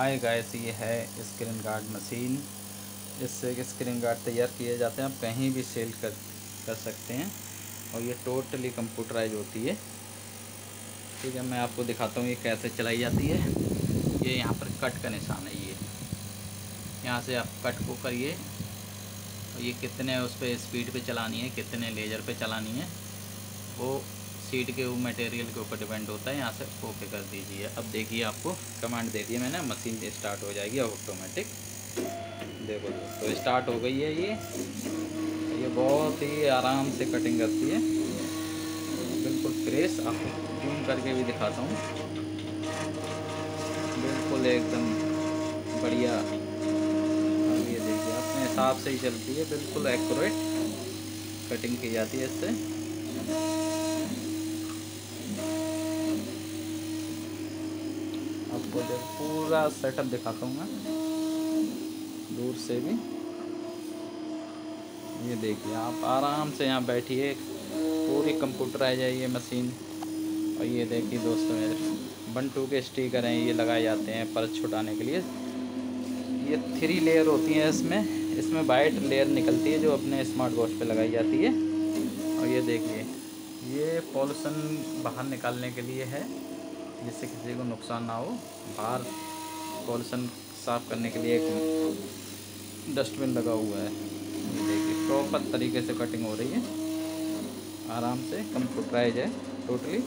हाय guys ये है screen guard machine इससे स्क्रीन गार्ड तैयार किए जाते हैं। आप कहीं भी सेल कर कर सकते हैं। और ये टोटली कंप्यूटराइज होती है। ठीक है, मैं आपको दिखाता हूँ ये कैसे चलाई जाती है। ये यहाँ पर कट का निशान है ये। यहाँ से आप कट को करिए। और ये कितने उस पर स्पीड पे चलानी है, कितने लेजर पे चलानी है। वो सीट के मटेरियल के ऊपर डिपेंड होता है, यहाँ से ओके कर दीजिए। अब देखिए आपको कमांड दे दिए मैंने मशीन स्टार्ट हो जाएगी ऑटोमेटिक देखो तो स्टार्ट हो गई है ये। ये बहुत ही आराम से कटिंग करती है। बिल्कुल फ्रेश आपको जूम करके भी दिखाता हूँ। बिल्कुल एकदम बढ़िया। अब ये देखिए, अपने हिसाब से ही चलती है। बिल्कुल एक्यूरेट कटिंग की जाती है इससे। पूरा सेटअप दिखाता हूँ मैं। दूर से भी। ये देखिए, आप आराम से यहाँ बैठिए। पूरी कंप्यूटराइज है ये मशीन और ये देखिए दोस्तों मेरे वन टू के स्टिकर हैं, ये लगाए जाते हैं परत छुटाने के लिए। ये थ्री लेयर होती हैं इसमें। इसमें वाइट लेयर निकलती है जो अपने स्मार्ट वॉच पे लगाई जाती है। और ये देखिए, ये पॉल्यूशन बाहर निकालने के लिए है। जिससे किसी को नुकसान ना हो, बाहर पॉल्यूशन साफ़ करने के लिए एक डस्टबिन लगा हुआ है। ये देखिए प्रॉपर तरीके से कटिंग हो रही है। आराम से कंप्यूटराइज है टोटली